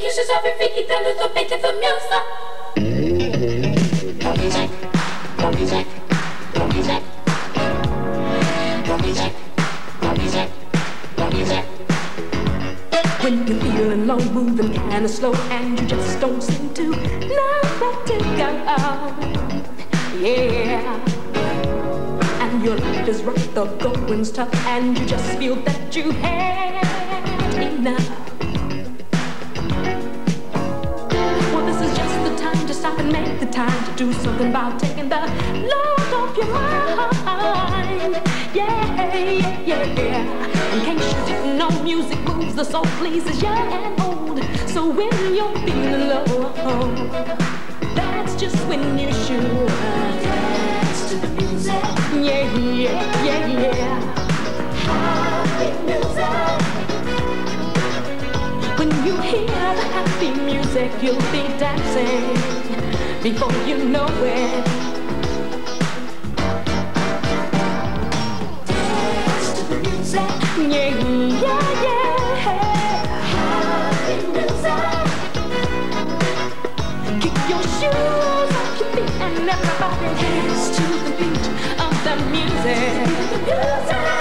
Kick your shoes off your feet, down to the beat of the music. The music, the music, the music. The music, the music, the music. When you're feeling low, moving kinda slow, and you just don't seem to know where to go. Yeah. And your life is rough, the going's tough, and you just feel that you had enough. The time to do something about taking the load off your mind. Yeah, yeah, yeah. In case you didn't know, music moves the soul, pleases young and old. So when you're feeling low, that's just when you should dance to the music. Yeah, yeah, yeah, yeah. Happy music. When you hear the happy music, you'll be dancing before you know it. To the music. Yeah, yeah, yeah. Happy music. Kick your shoes off your feet and everybody dance to the beat of the music. The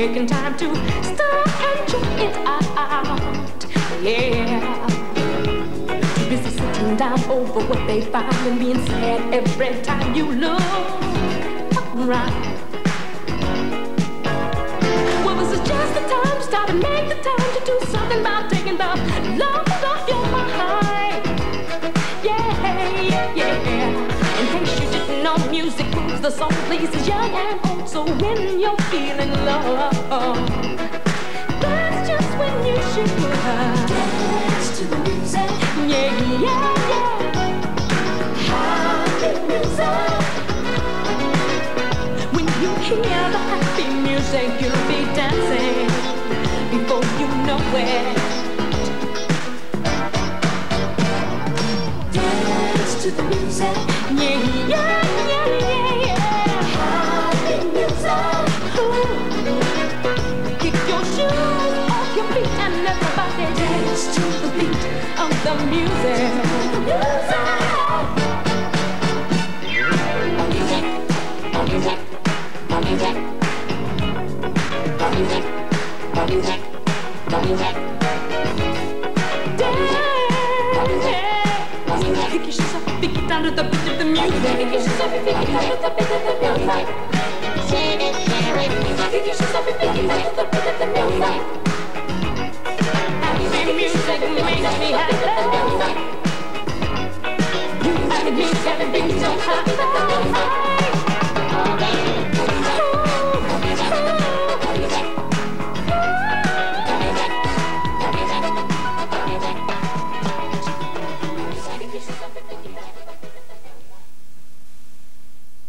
taking time to stop and check it out. Yeah. Down over what they found and being sad every time you look around. Well, this is just the time to stop and make the time to do something about taking the load off your mind. Yeah, yeah. In case you didn't know, music moves the soul, pleases young and old. So when you're feeling low, that's just when you should hear the happy music, you'll be dancing before you know it. Dance to the music. Yeah, yeah, yeah, yeah, yeah. Happy music. Ooh. Kick your shoes off your feet and everybody dance to the beat of the music. Shoes off your feet, get down to the beat of the music. Kick your shoes off your feet, get down to the beat of the music.